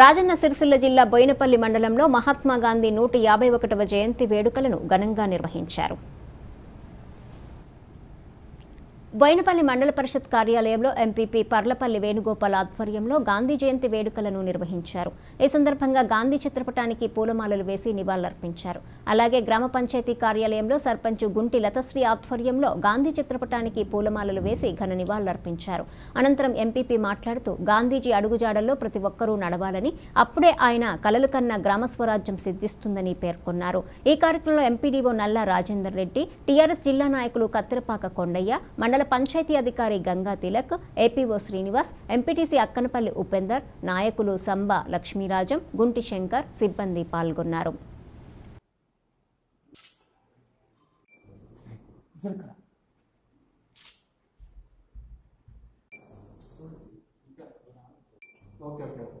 రాజన్న సిరిసిల్ల జిల్లా బోయినపల్లి మండలంలో మహాత్మాగాంధీ నూట యాభై ఒకటవ జయంతి వేడుకలను ఘనంగా నిర్వహించారు. బోయినపల్లి మండల పరిషత్ కార్యాలయంలో ఎంపీపీ పర్లపల్లి వేణుగోపాల్ ఆధ్వర్యంలో గాంధీ జయంతి వేడుకలను నిర్వహించారు. ఈ సందర్భంగా గాంధీ చిత్రపటానికి పూలమాలలు వేసి నివాళులర్పించారు. అలాగే గ్రామ పంచాయతీ కార్యాలయంలో సర్పంచ్ గుంటి లతశ్రీ ఆధ్వర్యంలో గాంధీ చిత్రపటానికి పూలమాలలు వేసి ఘన నివాళులర్పించారు. అనంతరం ఎంపీపీ మాట్లాడుతూ గాంధీజీ అడుగుజాడల్లో ప్రతి ఒక్కరూ నడవాలని అప్పుడే ఆయన కలలు కన్న గ్రామ స్వరాజ్యం సిద్ధిస్తుందని పేర్కొన్నారు. ఈ కార్యక్రమంలో ఎంపీడీఓ నల్లా రాజేందర్ రెడ్డి టీఆర్ఎస్ జిల్లా నాయకులు కత్తిరపాక కొండయ్య మండల పంచాయతీ అధికారి గంగా తిలక్ ఏపీఓ శ్రీనివాస్ ఎంపీటీసీ అక్కనపల్లి ఉపేందర్ నాయకులు సంబ లక్ష్మీరాజం గుంటి శంకర్ సిబ్బంది పాల్గొన్నారు. Okay okay okay.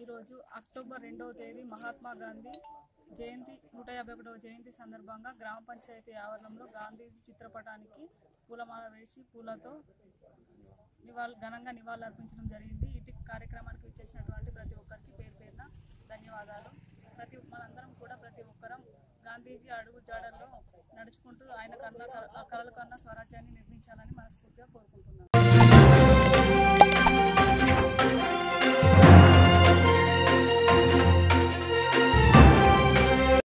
ఈరోజు అక్టోబర్ రెండవ తేదీ మహాత్మా గాంధీ జయంతి నూట యాభై ఒకటవ జయంతి సందర్భంగా గ్రామ పంచాయతీ ఆవరణంలో గాంధీ చిత్రపటానికి పూలమాల వేసి పూలతో నివాళ ఘనంగా నివాళులర్పించడం జరిగింది. ఇటు కార్యక్రమానికి విచ్చేసినటువంటి ప్రతి ఒక్కరికి పేరు పేరున ధన్యవాదాలు. ప్రతి మనందరం కూడా ప్రతి ఒక్కరం గాంధీజీ అడుగు జాడల్లో నడుచుకుంటూ ఆయన కన్నా కలల కన్నా స్వరాజ్యాన్ని నిర్మించాలని మనస్ఫూర్తిగా కోరుకుంటున్నాను